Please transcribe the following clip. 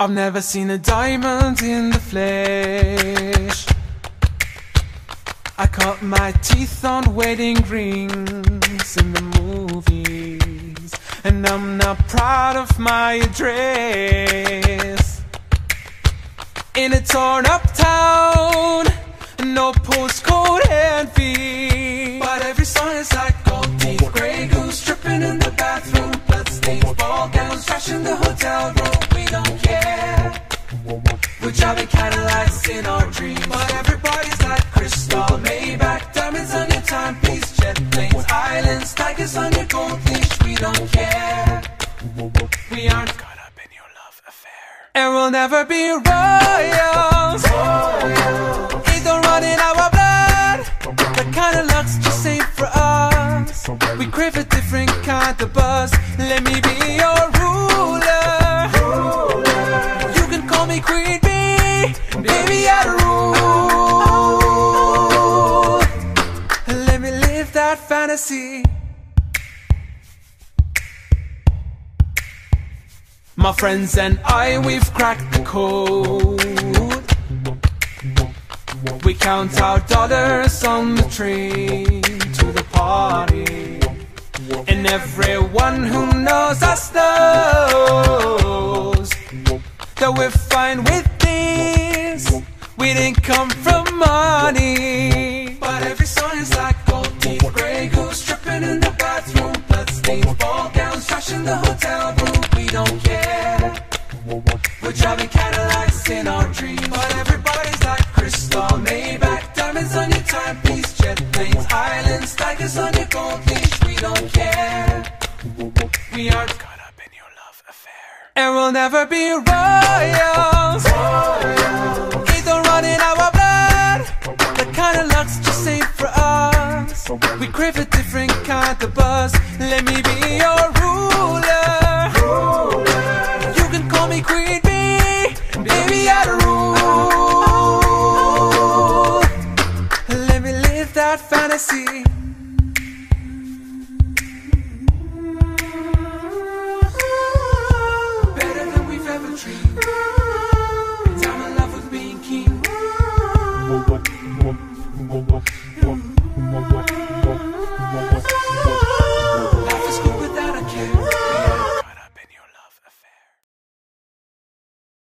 I've never seen a diamond in the flesh. I cut my teeth on wedding rings in the movies, and I'm not proud of my address. In a torn up town, no postcode envy. But every song is like gold teeth, grey goose dripping in the bathroom, bloodstains, ball gowns, trash in the Cadillacs in our dreams, but everybody's like Cristal, Maybach, diamonds on your timepiece, jet planes, islands, tigers on your gold leash. We don't care. We aren't caught up in your love affair, and we'll never be royals. It don't run in our blood. That kind of luck's just ain't for us. We crave a different kind of buzz. Let me be I rule. Let me live that fantasy. My friends and I, we've cracked the code. We count our dollars on the train to the party. And everyone who knows us knows that we're fine with. We didn't come from money. But every song is like gold teeth, grey goose dripping in the bathroom, bloodstains, ball gowns, trash in the hotel room. We don't care. We're driving Cadillacs in our dreams. But everybody's like Cristal, Maybach, diamonds on your timepiece, jet planes, islands, tigers on your gold leash. We don't care. We aren't caught up in your love affair. And we'll never be royals. We crave a different kind of buzz. Let me be your ruler. You can call me Queen Bee, baby, I rule. Let me live that fantasy.